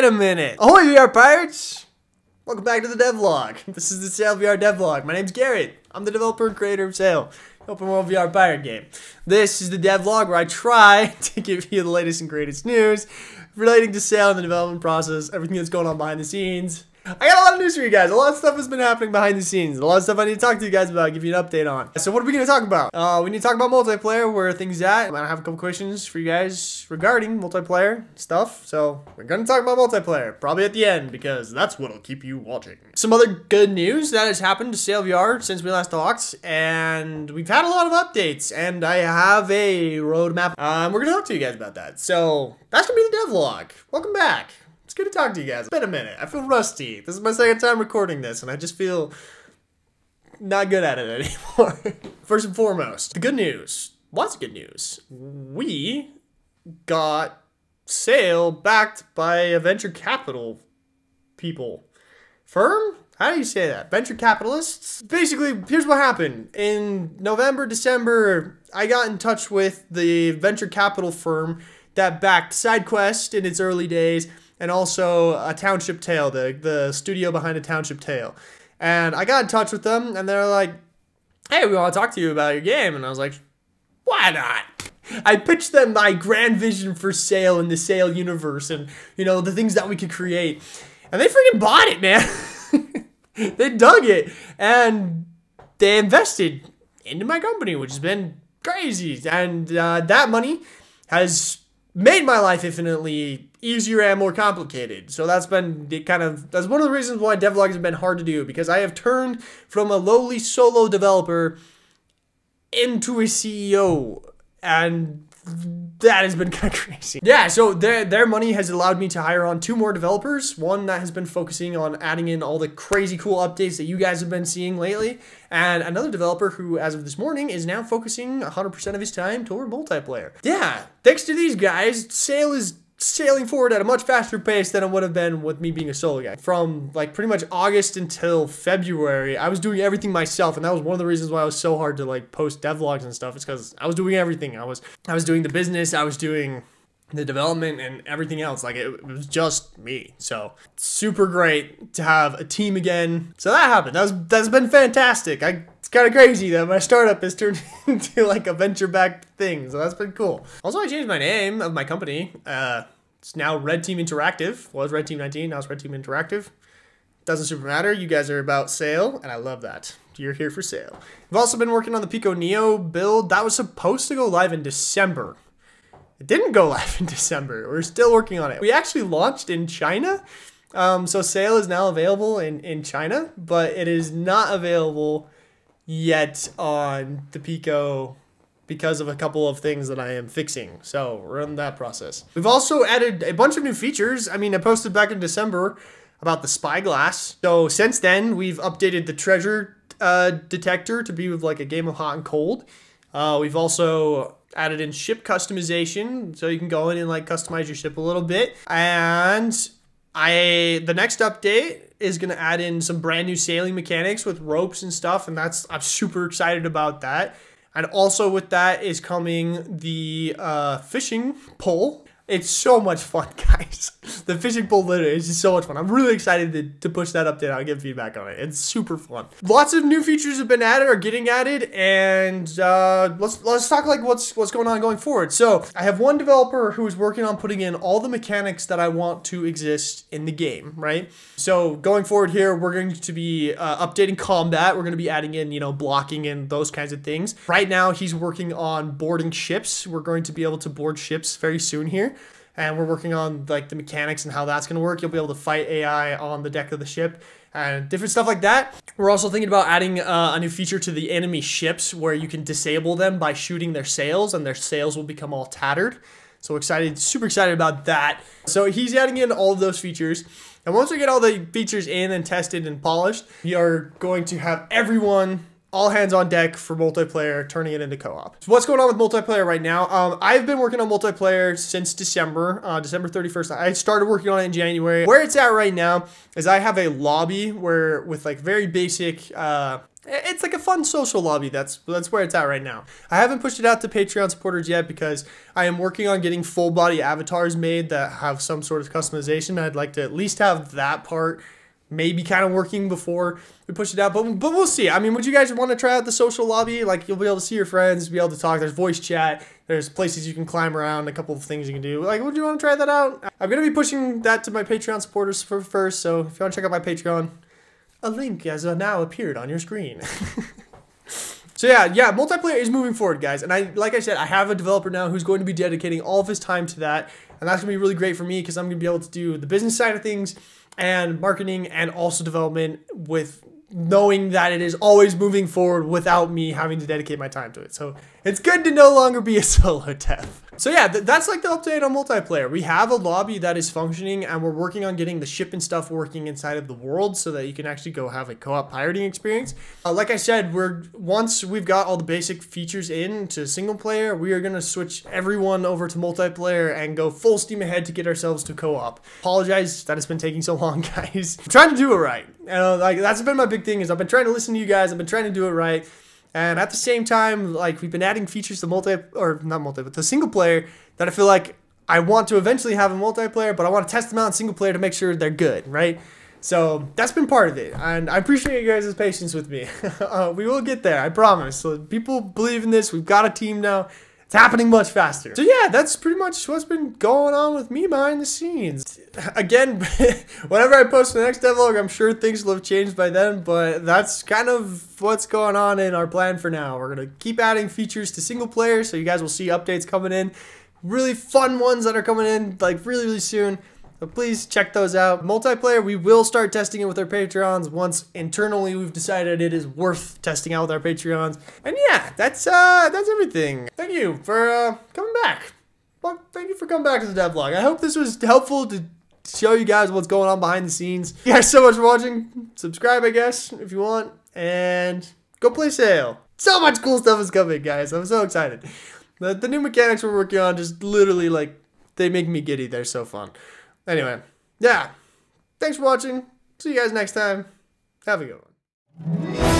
been a minute. Oh, Ahoy, VR Pirates! Welcome back to the devlog. This is the Sail VR devlog. My name's Garrett. I'm the developer and creator of Sail, open world VR pirate game. This is the devlog where I try to give you the latest and greatest news relating to Sail and the development process, everything that's going on behind the scenes, I got a lot of news for you guys. A lot of stuff has been happening behind the scenes. A lot of stuff I need to talk to you guys about, give you an update on. So what are we going to talk about? Uh, we need to talk about multiplayer, where things at. I have a couple questions for you guys regarding multiplayer stuff. So we're going to talk about multiplayer, probably at the end, because that's what'll keep you watching. Some other good news that has happened to Sail VR since we last talked, and we've had a lot of updates, and I have a roadmap. Um, we're going to talk to you guys about that. So that's going to be the devlog. Welcome back. It's good to talk to you guys. It's been a minute. I feel rusty. This is my second time recording this, and I just feel not good at it anymore. First and foremost, the good news. Lots of good news? We got Sail backed by a venture capital people. Firm? How do you say that? Venture capitalists? Basically, here's what happened. In November, December, I got in touch with the venture capital firm that backed SideQuest in its early days and also a Township Tale, the the studio behind a Township Tale. And I got in touch with them, and they're like, "Hey, we want to talk to you about your game." And I was like, "Why not?" I pitched them my grand vision for Sail in the Sail universe, and you know the things that we could create, and they freaking bought it, man. they dug it, and they invested into my company, which has been crazy, and uh, that money has made my life infinitely easier and more complicated. So that's been kind of that's one of the reasons why devlogs have been hard to do because I have turned from a lowly solo developer into a CEO and that has been kind of crazy. Yeah, so their their money has allowed me to hire on two more developers. One that has been focusing on adding in all the crazy cool updates that you guys have been seeing lately, and another developer who, as of this morning, is now focusing 100% of his time toward multiplayer. Yeah, thanks to these guys, Sail is sailing forward at a much faster pace than it would have been with me being a solo guy. From like pretty much August until February, I was doing everything myself, and that was one of the reasons why I was so hard to like post devlogs and stuff. It's because I was doing everything. I was I was doing the business, I was doing the development and everything else. Like it, it was just me. So super great to have a team again. So that happened. That was that's been fantastic. I it's kind of crazy that my startup has turned into like a venture backed thing. So that's been cool. Also, I changed my name of my company. Uh, it's now Red Team Interactive. Was Red Team 19, now it's Red Team Interactive. Doesn't super matter. You guys are about Sail, and I love that. You're here for Sail. I've also been working on the Pico Neo build. That was supposed to go live in December. It didn't go live in December. We're still working on it. We actually launched in China. Um, so Sail is now available in, in China, but it is not available yet on the Pico because of a couple of things that I am fixing. So we're in that process. We've also added a bunch of new features. I mean, I posted back in December about the spyglass. So since then, we've updated the treasure uh, detector to be with like a game of hot and cold. Uh, we've also added in ship customization, so you can go in and like customize your ship a little bit. And I the next update is gonna add in some brand new sailing mechanics with ropes and stuff, and that's I'm super excited about that. And also with that is coming the uh, fishing pole it's so much fun, guys. The fishing pole literally is just so much fun. I'm really excited to, to push that update out and get feedback on it. It's super fun. Lots of new features have been added or getting added, and uh, let's let's talk like what's what's going on going forward. So I have one developer who is working on putting in all the mechanics that I want to exist in the game, right? So going forward here, we're going to be uh, updating combat. We're going to be adding in, you know, blocking and those kinds of things. Right now, he's working on boarding ships. We're going to be able to board ships very soon here and we're working on like the mechanics and how that's going to work. You'll be able to fight AI on the deck of the ship and different stuff like that. We're also thinking about adding uh, a new feature to the enemy ships where you can disable them by shooting their sails and their sails will become all tattered. So excited, super excited about that. So he's adding in all of those features. And once we get all the features in and tested and polished, we are going to have everyone all hands on deck for multiplayer, turning it into co-op. So what's going on with multiplayer right now? Um, I've been working on multiplayer since December, uh, December 31st. I started working on it in January. Where it's at right now is I have a lobby where with like very basic, uh, it's like a fun social lobby. That's that's where it's at right now. I haven't pushed it out to Patreon supporters yet because I am working on getting full body avatars made that have some sort of customization. I'd like to at least have that part maybe kind of working before we push it out. But but we'll see. I mean, would you guys want to try out the social lobby? Like you'll be able to see your friends, be able to talk. There's voice chat. There's places you can climb around. A couple of things you can do. Like, would you want to try that out? I'm gonna be pushing that to my Patreon supporters for first. So if you want to check out my Patreon, a link has uh, now appeared on your screen. So yeah, yeah, multiplayer is moving forward, guys. And I, like I said, I have a developer now who's going to be dedicating all of his time to that, and that's gonna be really great for me because I'm gonna be able to do the business side of things and marketing and also development with knowing that it is always moving forward without me having to dedicate my time to it. So it's good to no longer be a solo dev. So yeah, th that's like the update on multiplayer. We have a lobby that is functioning and we're working on getting the ship and stuff working inside of the world so that you can actually go have a co-op pirating experience. Uh, like I said, we're once we've got all the basic features in to single player, we are gonna switch everyone over to multiplayer and go full steam ahead to get ourselves to co-op. Apologize that it's been taking so long, guys. I'm trying to do it right. Uh, like that's been my big thing is I've been trying to listen to you guys. I've been trying to do it right. And at the same time, like we've been adding features to multi or not multi, but to single player that I feel like I want to eventually have a multiplayer, but I want to test them out in single player to make sure they're good, right? So that's been part of it, and I appreciate you guys' patience with me. uh, we will get there, I promise. So people believe in this. We've got a team now. It's happening much faster. So yeah, that's pretty much what's been going on with me behind the scenes. Again, whenever I post the next devlog, I'm sure things will have changed by then, but that's kind of what's going on in our plan for now. We're to keep adding features to single player, so you guys will see updates coming in. Really fun ones that are coming in like really, really soon. But please check those out. Multiplayer, we will start testing it with our Patreons once internally we've decided it is worth testing out with our Patreons. And yeah, that's uh that's everything. Thank you for uh, coming back. Well, thank you for coming back to the devlog. I hope this was helpful to show you guys what's going on behind the scenes. You guys so much for watching. Subscribe, I guess, if you want. And go play Sail. So much cool stuff is coming, guys. I'm so excited. The, the new mechanics we're working on just literally like, they make me giddy. They're so fun. Anyway, yeah. Thanks for watching. See you guys next time. Have a good one.